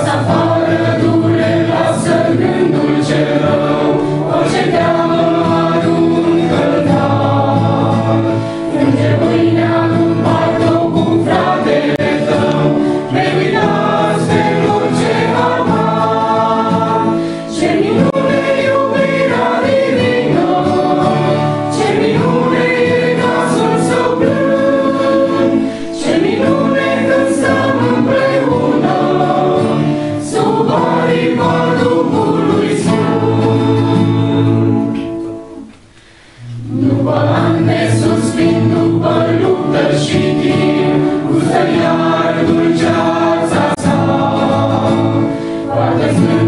nossa fora do după ani de suspin, după luptă și timp, gustă iar dulceața sa. Poate-ți